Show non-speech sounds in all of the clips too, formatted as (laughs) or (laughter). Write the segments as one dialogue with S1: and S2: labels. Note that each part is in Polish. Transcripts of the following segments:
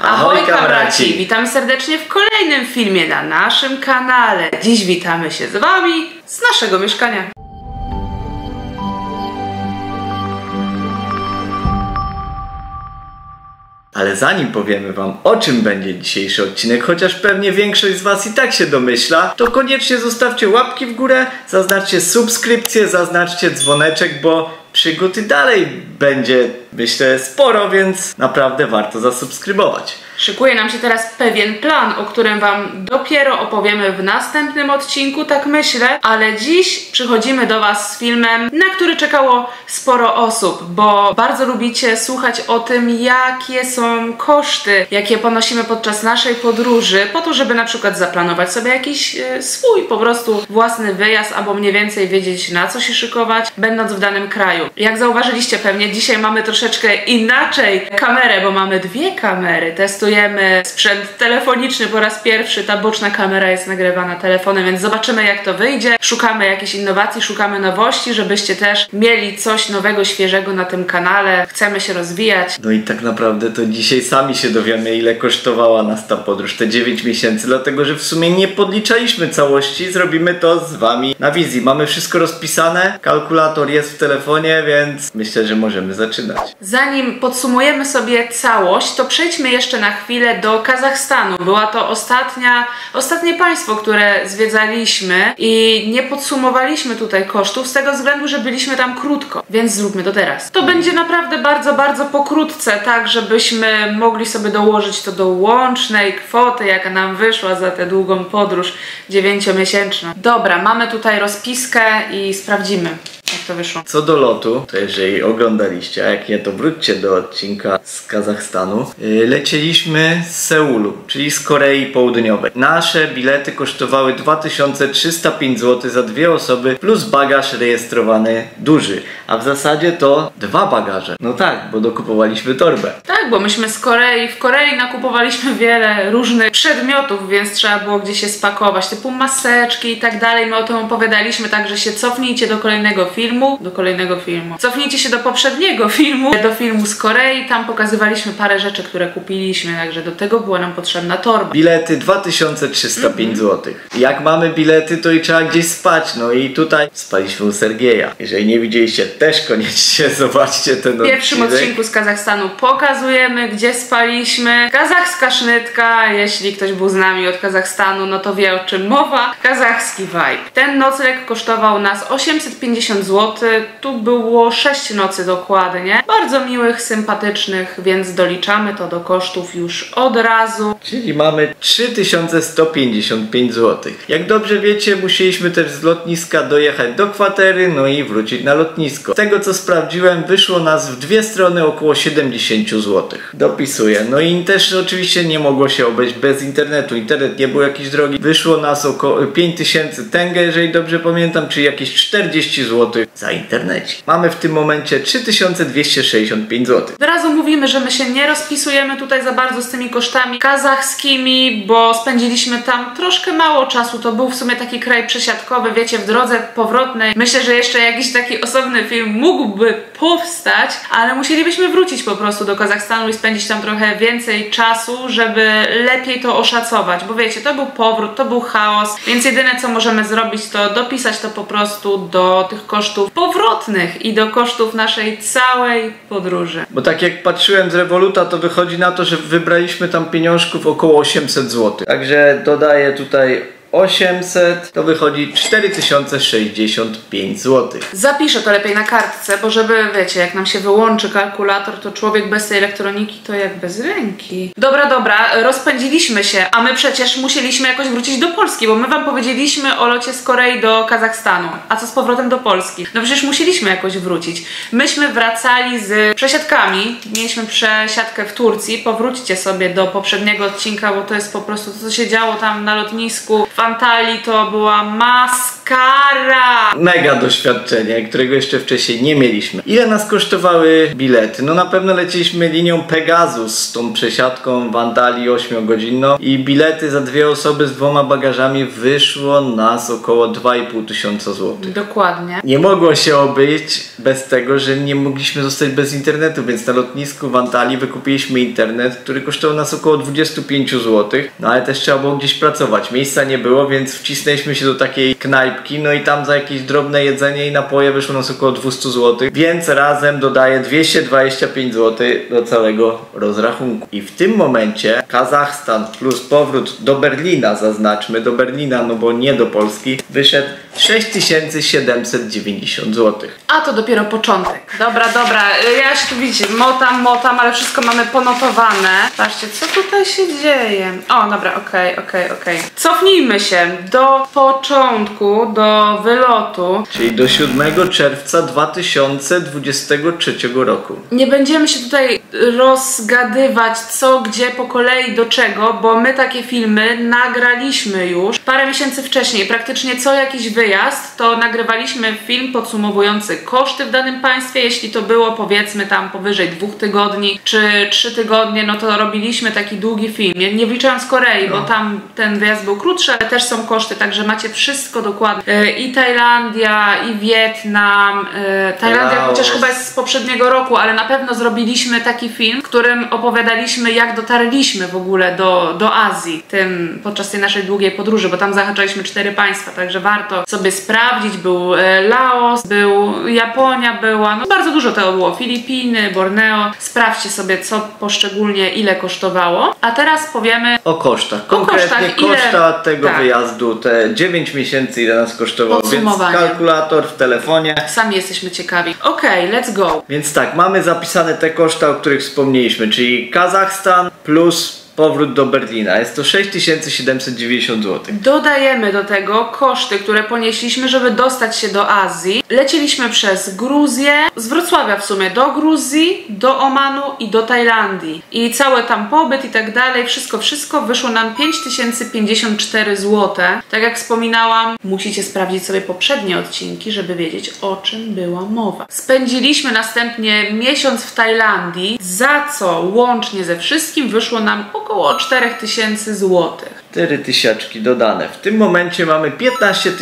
S1: Ahoj,
S2: Ahojka braci! Witamy serdecznie w kolejnym filmie na naszym kanale. Dziś witamy się z Wami z naszego mieszkania.
S1: Ale zanim powiemy Wam, o czym będzie dzisiejszy odcinek, chociaż pewnie większość z Was i tak się domyśla, to koniecznie zostawcie łapki w górę, zaznaczcie subskrypcję, zaznaczcie dzwoneczek, bo przygód dalej będzie, myślę, sporo, więc naprawdę warto zasubskrybować.
S2: Szykuje nam się teraz pewien plan, o którym Wam dopiero opowiemy w następnym odcinku, tak myślę, ale dziś przychodzimy do Was z filmem, na który czekało sporo osób, bo bardzo lubicie słuchać o tym, jakie są koszty, jakie ponosimy podczas naszej podróży, po to, żeby na przykład zaplanować sobie jakiś e, swój po prostu własny wyjazd, albo mniej więcej wiedzieć, na co się szykować, będąc w danym kraju. Jak zauważyliście pewnie, dzisiaj mamy troszeczkę inaczej kamerę, bo mamy dwie kamery. Testujemy sprzęt telefoniczny po raz pierwszy. Ta boczna kamera jest nagrywana telefonem, więc zobaczymy jak to wyjdzie. Szukamy jakichś innowacji, szukamy nowości, żebyście też mieli coś nowego, świeżego na tym kanale. Chcemy się rozwijać.
S1: No i tak naprawdę to dzisiaj sami się dowiemy, ile kosztowała nas ta podróż, te 9 miesięcy, dlatego że w sumie nie podliczaliśmy całości, zrobimy to z Wami na wizji. Mamy wszystko rozpisane, kalkulator jest w telefonie, więc myślę, że możemy zaczynać.
S2: Zanim podsumujemy sobie całość, to przejdźmy jeszcze na chwilę do Kazachstanu. Była to ostatnia, ostatnie państwo, które zwiedzaliśmy i nie podsumowaliśmy tutaj kosztów z tego względu, że byliśmy tam krótko, więc zróbmy to teraz. To będzie naprawdę bardzo, bardzo pokrótce, tak żebyśmy mogli sobie dołożyć to do łącznej kwoty, jaka nam wyszła za tę długą podróż dziewięciomiesięczną. Dobra, mamy tutaj rozpiskę i sprawdzimy, to wyszło.
S1: Co do lotu, to jeżeli oglądaliście, a jak nie, to wróćcie do odcinka z Kazachstanu. Yy, Lecieliśmy z Seulu, czyli z Korei Południowej. Nasze bilety kosztowały 2305 zł za dwie osoby, plus bagaż rejestrowany duży. A w zasadzie to dwa bagaże. No tak, bo dokupowaliśmy torbę.
S2: Tak, bo myśmy z Korei, w Korei nakupowaliśmy wiele różnych przedmiotów, więc trzeba było gdzieś się spakować, typu maseczki i tak dalej. My o tym opowiadaliśmy, także się cofnijcie do kolejnego filmu, do kolejnego filmu. Cofnijcie się do poprzedniego (laughs) filmu, do filmu z Korei, tam pokazywaliśmy parę rzeczy, które kupiliśmy, także do tego była nam potrzebna torba.
S1: Bilety 2305 zł. Jak mamy bilety, to i trzeba gdzieś spać. No i tutaj spaliśmy u Sergieja. Jeżeli nie widzieliście, też koniecznie (laughs) zobaczcie ten
S2: W pierwszym
S1: odcinek.
S2: odcinku z Kazachstanu pokazujemy, gdzie spaliśmy. Kazachska sznytka, jeśli ktoś był z nami od Kazachstanu, no to wie o czym mowa. Kazachski vibe. Ten nocleg kosztował nas 850 zł. Tu było 6 nocy dokładnie. Bardzo miłych, sympatycznych, więc doliczamy to do kosztów już od razu.
S1: Czyli mamy 3155 zł. Jak dobrze wiecie, musieliśmy też z lotniska dojechać do kwatery, no i wrócić na lotnisko. Z tego co sprawdziłem, wyszło nas w dwie strony około 70 zł. Dopisuję. No i też oczywiście nie mogło się obejść bez internetu. Internet nie był jakiś drogi. Wyszło nas około 5000 tenge, jeżeli dobrze pamiętam, czyli jakieś 40 zł za internecie. Mamy w tym momencie 3265 zł.
S2: Od razu mówimy, że my się nie rozpisujemy tutaj za bardzo z tymi kosztami kazachskimi, bo spędziliśmy tam troszkę mało czasu. To był w sumie taki kraj przesiadkowy, wiecie, w drodze powrotnej. Myślę, że jeszcze jakiś taki osobny film mógłby powstać, ale musielibyśmy wrócić po prostu do Kazachstanu i spędzić tam trochę więcej czasu, żeby lepiej to oszacować, bo wiecie, to był powrót, to był chaos, więc jedyne co możemy zrobić to dopisać to po prostu do tych kosztów powrotnych i do kosztów naszej całej podróży.
S1: Bo tak jak patrzyłem z Revoluta, to wychodzi na to, że wybraliśmy tam pieniążków około 800 zł. Także dodaję tutaj 800, to wychodzi 4065 zł.
S2: Zapiszę to lepiej na kartce, bo żeby, wiecie, jak nam się wyłączy kalkulator, to człowiek bez tej elektroniki to jak bez ręki. Dobra, dobra, rozpędziliśmy się, a my przecież musieliśmy jakoś wrócić do Polski, bo my wam powiedzieliśmy o locie z Korei do Kazachstanu. A co z powrotem do Polski? No przecież musieliśmy jakoś wrócić. Myśmy wracali z przesiadkami, mieliśmy przesiadkę w Turcji, powróćcie sobie do poprzedniego odcinka, bo to jest po prostu to, co się działo tam na lotnisku w Antalii to była maskara.
S1: Mega doświadczenie, którego jeszcze wcześniej nie mieliśmy. Ile nas kosztowały bilety? No na pewno leciliśmy linią Pegasus z tą przesiadką w Antalii 8-godzinną i bilety za dwie osoby z dwoma bagażami wyszło nas około 2,5 tysiąca złotych.
S2: Dokładnie.
S1: Nie mogło się obyć bez tego, że nie mogliśmy zostać bez internetu, więc na lotnisku w Antalii wykupiliśmy internet, który kosztował nas około 25 zł, no ale też trzeba było gdzieś pracować. Miejsca nie było, więc wcisnęliśmy się do takiej knajpki, no i tam za jakieś drobne jedzenie i napoje wyszło nas około 200 zł, więc razem dodaję 225 zł do całego rozrachunku. I w tym momencie Kazachstan plus powrót do Berlina, zaznaczmy, do Berlina, no bo nie do Polski, wyszedł 6790 zł.
S2: A to dopiero początek. Dobra, dobra. y, Ja się tu widzicie, motam, motam, ale wszystko mamy ponotowane. Patrzcie, co tutaj się dzieje. O, dobra, okej, okej, okej. Cofnijmy się do początku, do wylotu.
S1: Czyli do 7 czerwca 2023 roku.
S2: Nie będziemy się tutaj rozgadywać co, gdzie, po kolei, do czego, bo my takie filmy nagraliśmy już parę miesięcy wcześniej. Praktycznie co jakiś wyjazd, to nagrywaliśmy film podsumowujący koszty w danym państwie. Jeśli to było powiedzmy tam powyżej dwóch tygodni czy trzy tygodnie, no to robiliśmy taki długi film. Nie, nie wliczając Korei, bo tam ten wyjazd był krótszy, ale też są koszty, także macie wszystko dokładnie. E, I Tajlandia, i Wietnam. e, Tajlandia
S1: Laos.
S2: chociaż chyba jest z poprzedniego roku, ale na pewno zrobiliśmy taki film, w którym opowiadaliśmy, jak dotarliśmy w ogóle do, do Azji tym, podczas tej naszej długiej podróży, bo tam zahaczaliśmy cztery państwa, także warto sobie sprawdzić. Był e, Laos, był Japonia była, no bardzo dużo tego było. Filipiny, Borneo. Sprawdźcie sobie, co poszczególnie ile kosztowało. A teraz powiemy
S1: O kosztach. Konkretnie
S2: kosztach, ile-
S1: koszta tego
S2: tak.
S1: wyjazdu, te 9 miesięcy ile nas kosztowało, więc kalkulator w telefonie.
S2: Sami jesteśmy ciekawi. Okej, let's go.
S1: Więc tak, mamy zapisane te koszta, o których wspomnieliśmy, czyli Kazachstan plus powrót do Berlina. Jest to 6790 zł.
S2: Dodajemy do tego koszty, które ponieśliśmy, żeby dostać się do Azji. Leciliśmy przez Gruzję, z Wrocławia w sumie do Gruzji, do Omanu i do Tajlandii. I cały tam pobyt i tak dalej, wszystko, wszystko wyszło nam 5054 zł. Tak jak wspominałam, musicie sprawdzić sobie poprzednie odcinki, żeby wiedzieć o czym była mowa. Spędziliśmy następnie miesiąc w Tajlandii, za co łącznie ze wszystkim wyszło nam około 4000 złotych.
S1: 4 tysiaczki dodane. W tym momencie mamy 15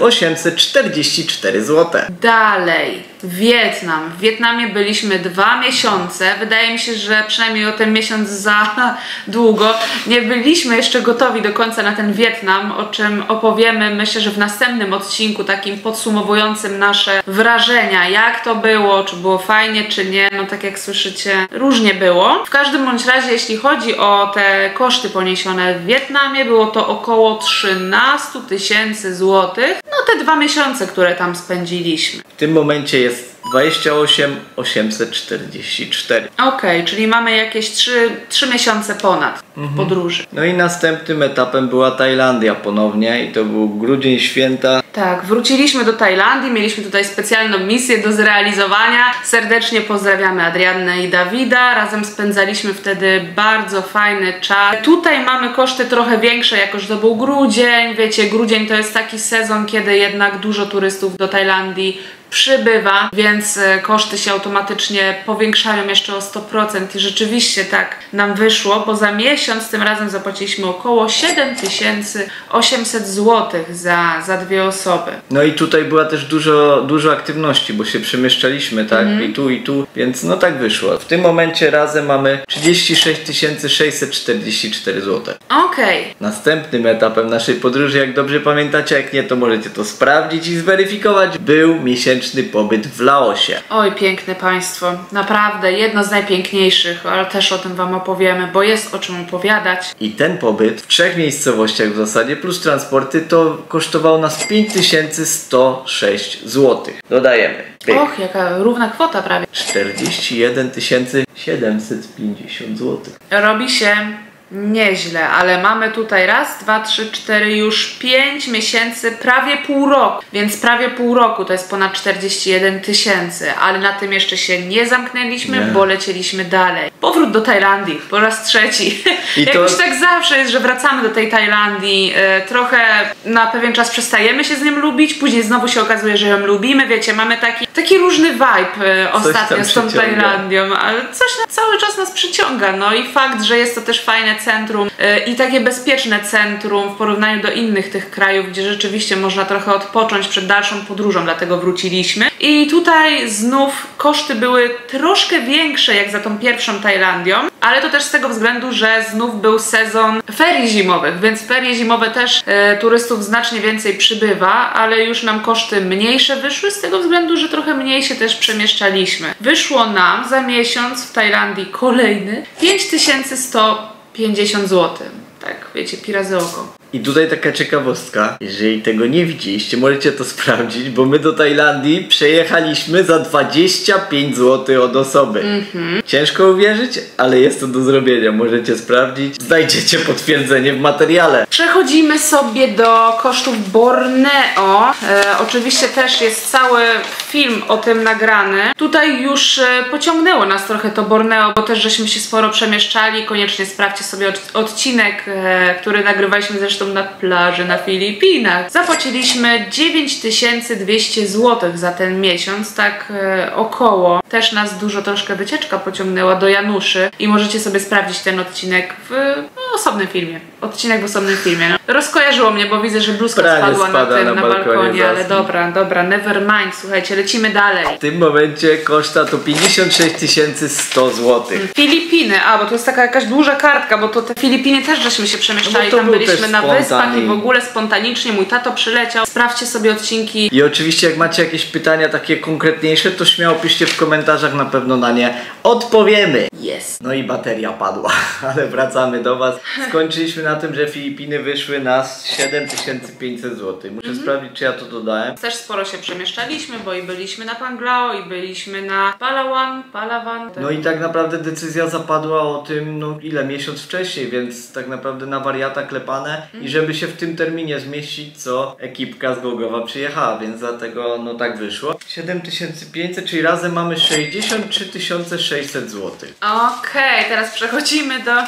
S1: 844 zł.
S2: Dalej, Wietnam. W Wietnamie byliśmy dwa miesiące. Wydaje mi się, że przynajmniej o ten miesiąc za (laughs) długo. Nie byliśmy jeszcze gotowi do końca na ten Wietnam, o czym opowiemy myślę, że w następnym odcinku, takim podsumowującym nasze wrażenia, jak to było, czy było fajnie, czy nie. No tak jak słyszycie, różnie było. W każdym bądź razie, jeśli chodzi o te koszty poniesione w Wietnamie, było to około 13 tysięcy złotych. No te dwa miesiące, które tam spędziliśmy.
S1: W tym momencie jest 28 844.
S2: Okej, czyli mamy jakieś 3, 3 miesiące ponad podróży.
S1: No i następnym etapem była Tajlandia ponownie i to był grudzień święta.
S2: Tak, wróciliśmy do Tajlandii, mieliśmy tutaj specjalną misję do zrealizowania. Serdecznie pozdrawiamy Adriannę i Dawida. Razem spędzaliśmy wtedy bardzo fajny czas. Tutaj mamy koszty trochę większe, jako że to był grudzień. Wiecie, grudzień to jest taki sezon, kiedy jednak dużo turystów do Tajlandii przybywa, więc e, koszty się automatycznie powiększają jeszcze o 100% i rzeczywiście tak nam wyszło, bo za miesiąc tym razem zapłaciliśmy około 7800 zł za, za dwie osoby.
S1: No i tutaj była też dużo, dużo aktywności, bo się przemieszczaliśmy, tak? I tu, i tu, więc no tak wyszło. W tym momencie razem mamy 36 644 zł.
S2: Okej,
S1: Następnym etapem naszej podróży, jak dobrze pamiętacie, jak nie, to możecie to sprawdzić i zweryfikować, był miesięczny pobyt w Laosie.
S2: Oj, piękne państwo. Naprawdę, jedno z najpiękniejszych, ale też o tym Wam opowiemy, bo jest o czym opowiadać.
S1: I ten pobyt w trzech miejscowościach w zasadzie, plus transporty, to kosztował nas 5106 zł. Dodajemy. Pyk.
S2: Och, jaka równa kwota prawie.
S1: 41 750 zł.
S2: Robi się Nieźle, ale mamy tutaj raz, dwa, trzy, cztery, już pięć miesięcy, prawie pół roku. Więc prawie pół roku to jest ponad 41 tysięcy, ale na tym jeszcze się nie zamknęliśmy,
S1: Nie.
S2: bo lecieliśmy dalej. Powrót do Tajlandii po raz trzeci.
S1: I (laughs) to-
S2: Jakoś tak zawsze jest, że wracamy do tej Tajlandii. e, Trochę na pewien czas przestajemy się z nim lubić, później znowu się okazuje, że ją lubimy. Wiecie, mamy taki, taki różny vibe e, ostatnio z tą
S1: przyciąga.
S2: Tajlandią, ale coś na, cały czas nas przyciąga. No i fakt, że jest to też fajne centrum e, i takie bezpieczne centrum w porównaniu do innych tych krajów, gdzie rzeczywiście można trochę odpocząć przed dalszą podróżą, dlatego wróciliśmy. I tutaj znów koszty były troszkę większe jak za tą pierwszą Tajlandią, ale to też z tego względu, że znów był sezon ferii zimowych, więc ferie zimowe też e, turystów znacznie więcej przybywa, ale już nam koszty mniejsze wyszły z tego względu, że trochę mniej się też przemieszczaliśmy. Wyszło nam za miesiąc w Tajlandii kolejny 5150 zł. Tak, wiecie, pi razy oko.
S1: I tutaj taka ciekawostka, jeżeli tego nie widzieliście, możecie to sprawdzić, bo my do Tajlandii przejechaliśmy za 25 zł od osoby. Ciężko uwierzyć, ale jest to do zrobienia, możecie sprawdzić. Znajdziecie potwierdzenie w materiale.
S2: Przechodzimy sobie do kosztów Borneo. E, oczywiście też jest cały film o tym nagrany. Tutaj już e, pociągnęło nas trochę to Borneo, bo też żeśmy się sporo przemieszczali. Koniecznie sprawdźcie sobie od, odcinek, e, który nagrywaliśmy zresztą na plaży na Filipinach. Zapłaciliśmy 9200 zł za ten miesiąc, tak e, około. Też nas dużo troszkę wycieczka pociągnęła do Januszy i możecie sobie sprawdzić ten odcinek w no, osobnym filmie. Odcinek w osobnym filmie. No. Rozkojarzyło mnie, bo widzę, że bluzka
S1: Pranie
S2: spadła na tym,
S1: na
S2: na,
S1: balkonie
S2: balkonie, ale dobra, dobra, never mind. Słuchajcie, lecimy dalej.
S1: W tym momencie koszta to 56 100 zł.
S2: Filipiny, a bo to jest taka jakaś duża kartka, bo to te Filipiny też żeśmy się przemieszczali,
S1: No
S2: tam byliśmy na wyspach i w ogóle spontanicznie mój tato przyleciał. Sprawdźcie sobie odcinki.
S1: I oczywiście jak macie jakieś pytania takie konkretniejsze, to śmiało piszcie w komentarzach, na pewno na nie odpowiemy.
S2: Jest.
S1: No i bateria padła, (laughs) ale wracamy do Was. Skończyliśmy na tym, że Filipiny wyszły nas 7500 zł. Muszę sprawdzić, czy ja to dodałem.
S2: Też sporo się przemieszczaliśmy, bo i byliśmy na Panglao, i byliśmy na Palawan, Palawan.
S1: No i tak naprawdę decyzja zapadła o tym, no ile, miesiąc wcześniej, więc tak naprawdę na wariata klepane i żeby się w tym terminie zmieścić, co ekipka z Głogowa przyjechała, więc dlatego no tak wyszło. 7500, czyli razem mamy 63 600 zł.
S2: Okej, teraz przechodzimy do y,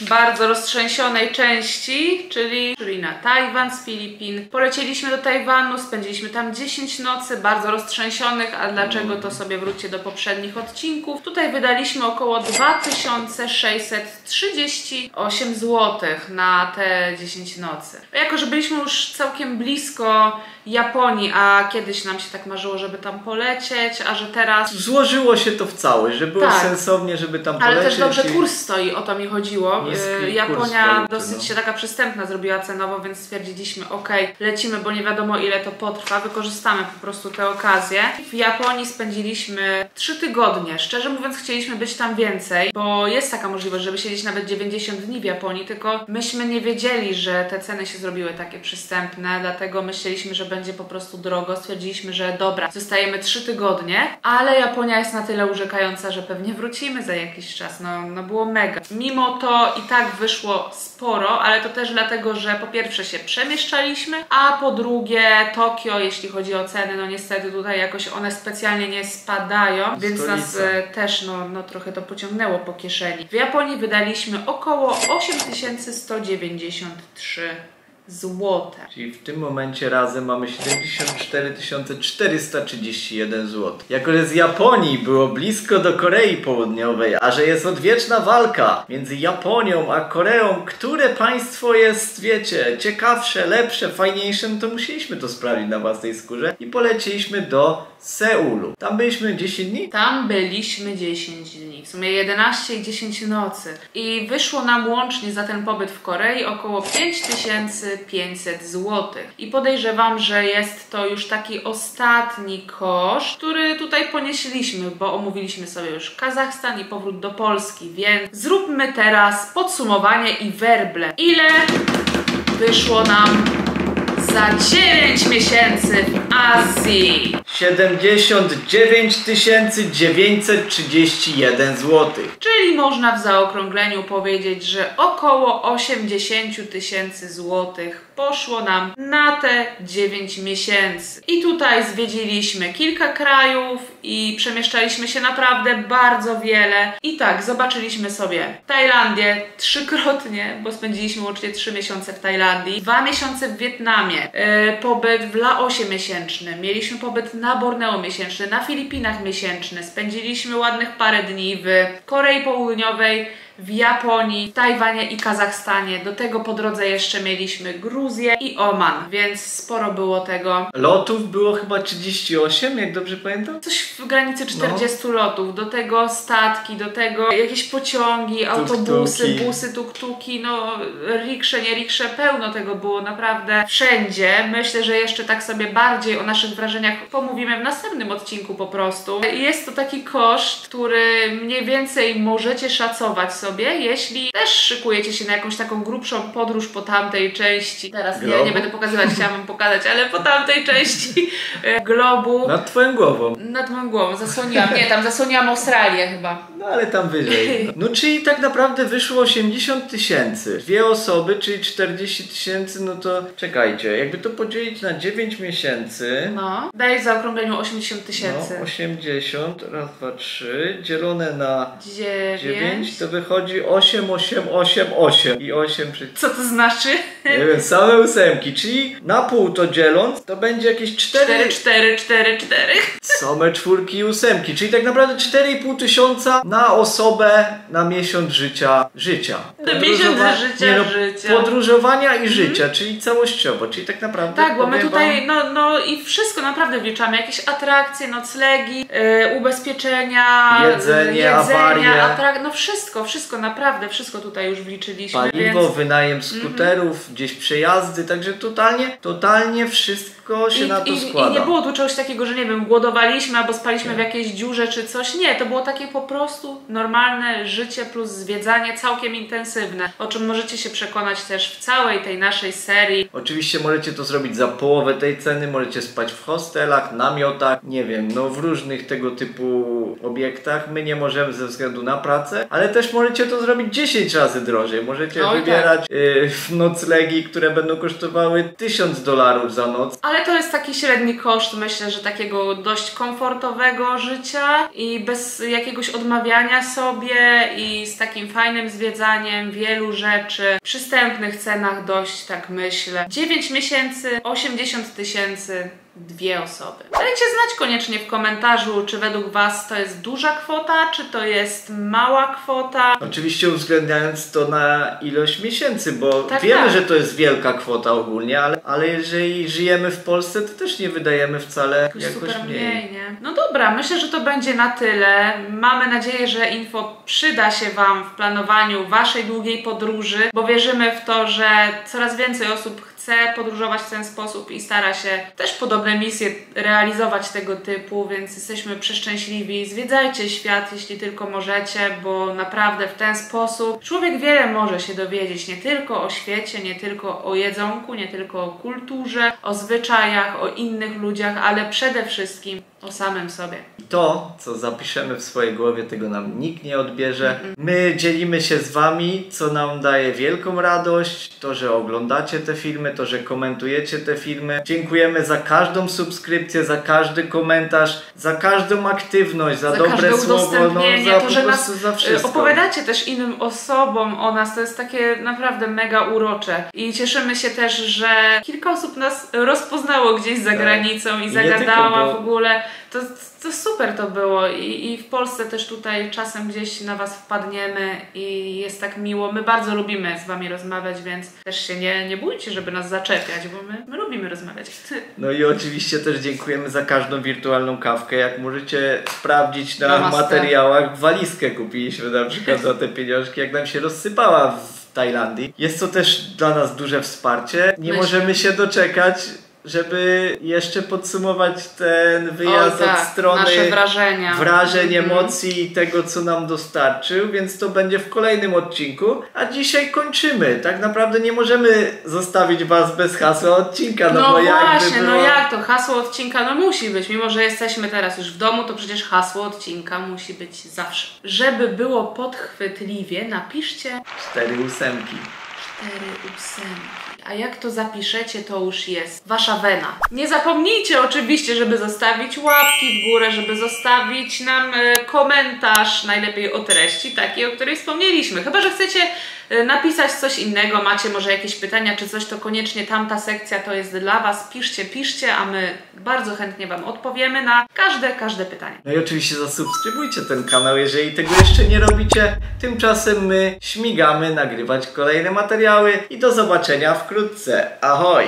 S2: bardzo roztrzęsionej części, czyli, czyli na Tajwan z Filipin. Polecieliśmy do Tajwanu, spędziliśmy tam 10 nocy, bardzo roztrzęsionych, a dlaczego to sobie wróćcie do poprzednich odcinków. Tutaj wydaliśmy około 2638 zł na te 10 nocy. Jako, że byliśmy już całkiem blisko Japonii, a kiedyś nam się tak marzyło, żeby tam polecieć, a że teraz
S1: Złożyło się to w całość, że było
S2: Tak.
S1: sensownie, żeby tam
S2: ale
S1: polecieć.
S2: też dobrze
S1: i-
S2: kurs stoi, o to mi chodziło.
S1: Niski kurs
S2: Japonia
S1: waluty,
S2: dosyć
S1: no.
S2: się taka przystępna zrobiła cenowo, więc stwierdziliśmy, ok, lecimy, bo nie wiadomo ile to potrwa, wykorzystamy po prostu tę okazję. W Japonii spędziliśmy 3 tygodnie. Szczerze mówiąc, chcieliśmy być tam więcej, bo jest taka możliwość, żeby siedzieć nawet 90 dni w Japonii, tylko myśmy nie wiedzieli, że te ceny się zrobiły takie przystępne, dlatego myśleliśmy, że będzie po prostu drogo. Stwierdziliśmy, że dobra, zostajemy 3 tygodnie, ale Japonia jest na tyle urzekająca, że pewnie wrócimy za jakiś czas. No, no było mega. Mimo to i tak wyszło sporo, ale to też dlatego, że po pierwsze się przemieszczaliśmy, a po drugie Tokio, jeśli chodzi o ceny, no niestety tutaj jakoś one specjalnie nie spadają, więc nas
S1: Stolica.
S2: e, też no, no trochę to pociągnęło po kieszeni. W Japonii wydaliśmy około 8193 złote.
S1: Czyli w tym momencie razem mamy 74 431 zł. Jako, że z Japonii było blisko do Korei Południowej, a że jest odwieczna walka między Japonią a Koreą, które państwo jest, wiecie, ciekawsze, lepsze, fajniejsze, no to musieliśmy to sprawdzić na własnej skórze i poleciliśmy do Seulu. Tam byliśmy 10 dni.
S2: Tam byliśmy 10 dni, w sumie 11 i 10 nocy. I wyszło nam łącznie za ten pobyt w Korei około 5500 zł. I podejrzewam, że jest to już taki ostatni koszt, który tutaj ponieśliśmy, bo omówiliśmy sobie już Kazachstan i powrót do Polski, więc zróbmy teraz podsumowanie i werble. Ile wyszło nam za 9 miesięcy w Azji?
S1: 79 931 zł.
S2: Czyli można w zaokrągleniu powiedzieć, że około 80 tysięcy złotych poszło nam na te 9 miesięcy. I tutaj zwiedziliśmy kilka krajów i przemieszczaliśmy się naprawdę bardzo wiele. I tak, zobaczyliśmy sobie Tajlandię trzykrotnie, bo spędziliśmy łącznie 3 miesiące w Tajlandii, 2 miesiące w Wietnamie, pobyt w Laosie miesięczny, mieliśmy pobyt na Borneo miesięczny, na Filipinach miesięczny, spędziliśmy ładnych parę dni w Korei Południowej, w Japonii, Tajwanie i Kazachstanie. Do tego po drodze jeszcze mieliśmy Gruzję i Oman, więc sporo było tego.
S1: Lotów było chyba 38, jak dobrze pamiętam?
S2: Coś w granicy 40 lotów, do tego statki, do tego jakieś pociągi, autobusy, busy, tuktuki, no riksze, nie riksze, pełno tego było naprawdę wszędzie. Myślę, że jeszcze tak sobie bardziej o naszych wrażeniach pomówimy w następnym odcinku po prostu. Jest to taki koszt, który mniej więcej możecie szacować sobie, jeśli też szykujecie się na jakąś taką grubszą podróż po tamtej części. Teraz nie, nie będę pokazywać, chciałam pokazać, ale po tamtej części e, globu.
S1: Nad twoją głową.
S2: Nad moją głową zasłoniłam. Nie, tam zasłoniłam Australię chyba.
S1: No ale tam wyżej. (laughs) No czyli tak naprawdę wyszło 80 tysięcy. Dwie osoby, czyli 40 tysięcy, no to czekajcie, jakby to podzielić na 9 miesięcy.
S2: No. Daje w zaokrągleniu 80 tysięcy.
S1: No, 80, raz, dwa, trzy, dzielone na 9,
S2: 9.
S1: to wychodzi 8, 8, 8, 8 i 8 przy...
S2: Co to znaczy?
S1: Nie wiem, same ósemki, czyli na pół to dzieląc, to będzie jakieś 4,
S2: 4, 4, 4, 4.
S1: same czwórki i ósemki, czyli tak naprawdę 4,5 tysiąca na osobę na miesiąc życia, życia.
S2: Na miesiąc życia,
S1: nie no,
S2: życia. Mhm.
S1: Podróżowania i życia, czyli całościowo, czyli tak naprawdę
S2: Tak, bo my tutaj,
S1: wam,
S2: no, no i wszystko naprawdę wliczamy. Jakieś atrakcje, noclegi, e, ubezpieczenia,
S1: Jedzenie,
S2: jedzenia
S1: awarie.
S2: atrak- no wszystko, wszystko, naprawdę wszystko tutaj już wliczyliśmy,
S1: Paliwo,
S2: więc... Mhm.
S1: wynajem skuterów, gdzieś przejazdy, także totalnie, totalnie wszystko się na to
S2: i,
S1: składa.
S2: I nie było tu czegoś takiego, że nie wiem, głodowaliśmy albo spaliśmy w jakiejś dziurze czy coś. Nie, to było takie po prostu normalne życie plus zwiedzanie całkiem intensywne, o czym możecie się przekonać też w całej tej naszej serii.
S1: Oczywiście możecie to zrobić za połowę tej ceny, możecie spać w hostelach, namiotach, nie wiem, no w różnych tego typu obiektach. My nie możemy ze względu na pracę, ale też możecie to zrobić 10 razy drożej. Możecie
S2: Oj,
S1: wybierać y, które będą kosztowały 1000 dolarów za noc.
S2: Ale to jest taki średni koszt, myślę, że takiego dość komfortowego życia i bez jakiegoś odmawiania sobie i z takim fajnym zwiedzaniem wielu rzeczy, przystępnych cenach dość, tak myślę. 9 miesięcy, 80 tysięcy. Dwie osoby. Dajcie znać koniecznie w komentarzu, czy według Was to jest duża kwota, czy to jest mała kwota.
S1: Oczywiście uwzględniając to na ilość miesięcy, bo
S2: Tak,
S1: wiemy,
S2: tak.
S1: że to jest wielka kwota ogólnie, ale, ale jeżeli żyjemy w Polsce, to też nie wydajemy wcale
S2: Jakoś
S1: jakoś
S2: super
S1: mniej.
S2: mniej, nie? No dobra, myślę, że to będzie na tyle. Mamy nadzieję, że info przyda się Wam w planowaniu Waszej długiej podróży, bo wierzymy w to, że coraz więcej osób chce podróżować w ten sposób i stara się też podobne misje realizować tego typu, więc jesteśmy przeszczęśliwi. Zwiedzajcie świat, jeśli tylko możecie, bo naprawdę w ten sposób człowiek wiele może się dowiedzieć, nie tylko o świecie, nie tylko o jedzonku, nie tylko o kulturze, o zwyczajach, o innych ludziach, ale przede wszystkim o samym sobie.
S1: To, co zapiszemy w swojej głowie, tego nam nikt nie odbierze. My dzielimy się z Wami, co nam daje wielką radość. To, że oglądacie te filmy, to, że komentujecie te filmy. Dziękujemy za każdą subskrypcję, za każdy komentarz, za każdą aktywność, za,
S2: Za
S1: dobre słowo, no, za
S2: to, że
S1: prostu
S2: nas
S1: za
S2: y,
S1: wszystko.
S2: opowiadacie też innym osobom o nas, to jest takie naprawdę mega urocze. I cieszymy się też, że kilka osób nas rozpoznało gdzieś za
S1: Tak.
S2: granicą i zagadała
S1: tylko, bo-
S2: w ogóle. To, to super to było I, i w Polsce też tutaj czasem gdzieś na Was wpadniemy i jest tak miło. My bardzo lubimy z Wami rozmawiać, więc też się nie, nie bójcie, żeby nas zaczepiać, bo my, my lubimy rozmawiać. (laughs)
S1: No i oczywiście też dziękujemy za każdą wirtualną kawkę. Jak możecie sprawdzić na
S2: Namaste.
S1: materiałach, walizkę kupiliśmy na przykład za te pieniążki, jak nam się rozsypała w Tajlandii. Jest to też dla nas duże wsparcie. Nie
S2: Myślę.
S1: możemy się doczekać żeby jeszcze podsumować ten wyjazd
S2: O, tak,
S1: od strony
S2: nasze wrażenia.
S1: wrażeń,
S2: Mhm.
S1: emocji i tego, co nam dostarczył, więc to będzie w kolejnym odcinku. A dzisiaj kończymy. Tak naprawdę nie możemy zostawić Was bez hasła odcinka, no,
S2: No,
S1: bo
S2: właśnie,
S1: było...
S2: no jak to? Hasło odcinka no musi być. Mimo, że jesteśmy teraz już w domu, to przecież hasło odcinka musi być zawsze. Żeby było podchwytliwie, napiszcie
S1: Cztery ósemki.
S2: Cztery ósemki. A jak to zapiszecie, to już jest wasza wena. Nie zapomnijcie oczywiście, żeby zostawić łapki w górę, żeby zostawić nam e, komentarz, najlepiej o treści takiej, o której wspomnieliśmy. Chyba, że chcecie napisać coś innego, macie może jakieś pytania czy coś, to koniecznie tamta sekcja to jest dla was. Piszcie, piszcie, a my bardzo chętnie wam odpowiemy na każde, każde pytanie.
S1: No i oczywiście zasubskrybujcie ten kanał, jeżeli tego jeszcze nie robicie. Tymczasem my śmigamy nagrywać kolejne materiały i do zobaczenia wkrótce. Ahoj!